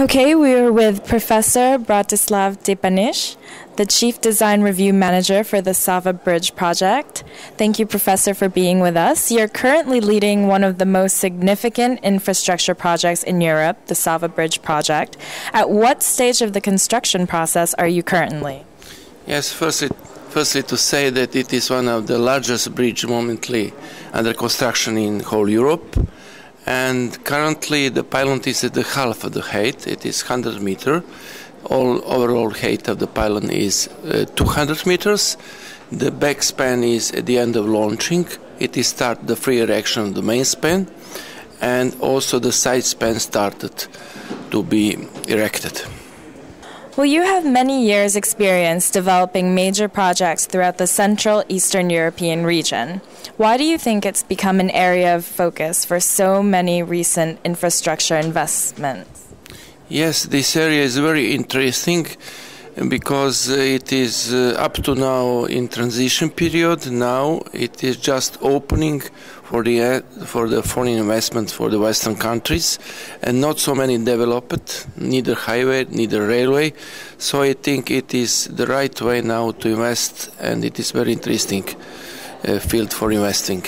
Okay, we are with Professor Bratislav Stipanic, the Chief Design Review Manager for the Sava Bridge project. Thank you, Professor, for being with us. You're currently leading one of the most significant infrastructure projects in Europe, the Sava Bridge project. At what stage of the construction process are you currently? Yes, firstly, firstly to say that it is one of the largest bridge momently under construction in whole Europe and currently the pylon is at the half of the height. It is 100 meter. All overall height of the pylon is uh, 200 meters. The back span is at the end of launching. It is start the free erection of the main span. And also the side span started to be erected well, you have many years' experience developing major projects throughout the Central Eastern European region. Why do you think it's become an area of focus for so many recent infrastructure investments? Yes, this area is very interesting because it is uh, up to now in transition period. Now it is just opening for the uh, for the foreign investment for the Western countries, and not so many developed, neither highway, neither railway. So I think it is the right way now to invest, and it is very interesting uh, field for investing.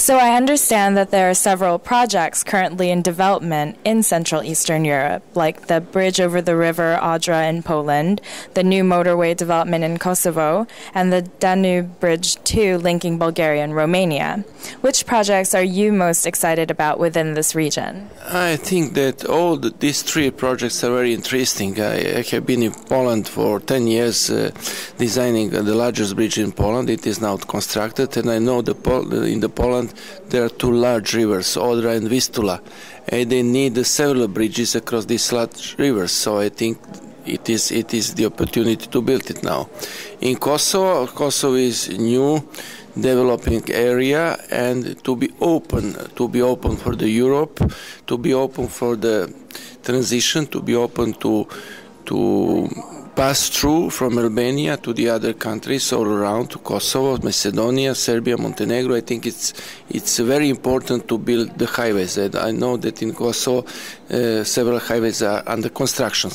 So I understand that there are several projects currently in development in Central Eastern Europe, like the bridge over the river Odra in Poland, the new motorway development in Kosovo, and the Danube Bridge 2 linking Bulgaria and Romania. Which projects are you most excited about within this region? I think that all the, these three projects are very interesting. I, I, have been in Poland for 10 years uh, designing the largest bridge in Poland. It is now constructed, and I know the in the Poland there are two large rivers, Odra and Vistula, and they need several bridges across these large rivers. So I think it is it is the opportunity to build it now. In Kosovo, Kosovo is new developing area and to be open to be open for the Europe, to be open for the transition, to be open to to pass through from Albania to the other countries all around to Kosovo, Macedonia, Serbia, Montenegro. I think it's it's very important to build the highways. And I know that in Kosovo uh, several highways are under construction.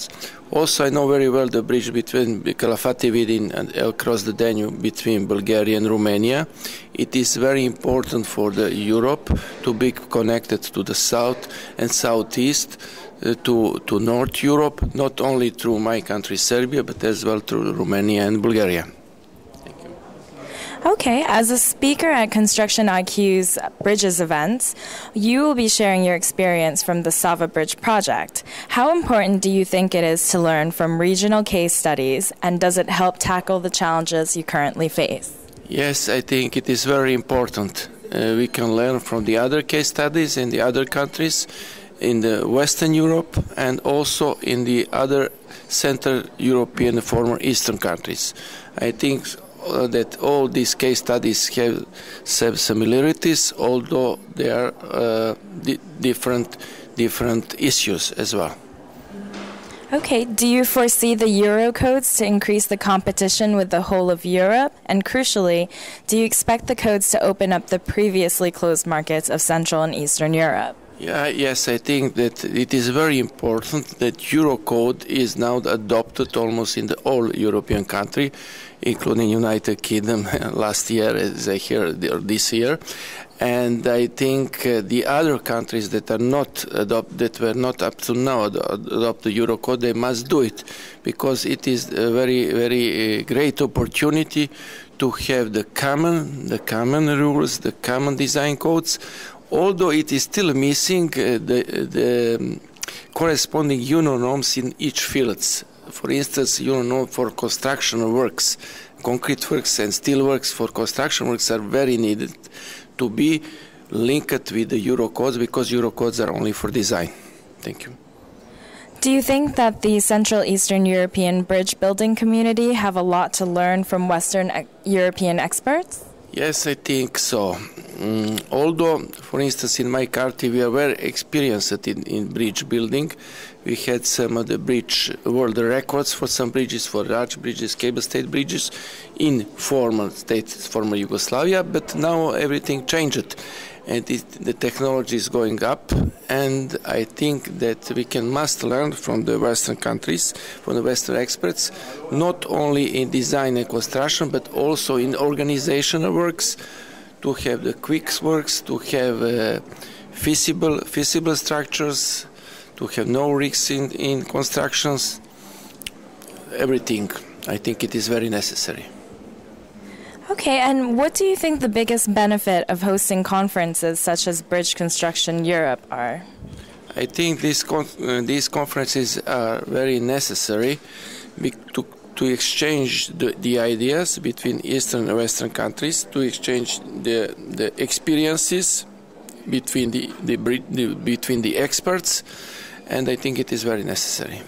Also, I know very well the bridge between Calafati Vidin and across the Danube between Bulgaria and Romania. It is very important for the Europe to be connected to the south and southeast to, to North Europe, not only through my country, Serbia, but as well through Romania and Bulgaria. Okay, as a speaker at Construction IQ's Bridges events, you will be sharing your experience from the Sava Bridge project. How important do you think it is to learn from regional case studies, and does it help tackle the challenges you currently face? Yes, I think it is very important. Uh, we can learn from the other case studies in the other countries in the Western Europe and also in the other Central European former Eastern countries. I think uh, that all these case studies have some similarities, although they are uh, di- different different issues as well. Okay, do you foresee the Euro codes to increase the competition with the whole of Europe? And crucially, do you expect the codes to open up the previously closed markets of Central and Eastern Europe? Yeah, yes, I think that it is very important that Eurocode is now adopted almost in the all European country, including United Kingdom last year, as I hear this year, and I think uh, the other countries that are not adopt that were not up to now ad- adopt the Eurocode, they must do it because it is a very very uh, great opportunity to have the common the common rules, the common design codes although it is still missing uh, the, the um, corresponding Euro norms in each fields. For instance, norm for construction works, concrete works and steel works for construction works are very needed to be linked with the Euro codes because Euro codes are only for design. Thank you. Do you think that the Central Eastern European bridge building community have a lot to learn from Western e- European experts? Yes, I think so. Mm, although, for instance, in my country, we are very experienced in, in bridge building. We had some of the bridge world records for some bridges, for large bridges, cable stayed bridges in former states, former Yugoslavia, but now everything changed. and it, the technology is going up. And I think that we can must learn from the Western countries, from the Western experts, not only in design and construction, but also in organizational works, to have the quick works, to have uh, feasible feasible structures, to have no risks in, in constructions. Everything, I think it is very necessary. Okay, and what do you think the biggest benefit of hosting conferences such as Bridge Construction Europe are? I think these con- uh, these conferences are very necessary to to exchange the, the ideas between Eastern and Western countries, to exchange the the experiences between the, the, the between the experts, and I think it is very necessary.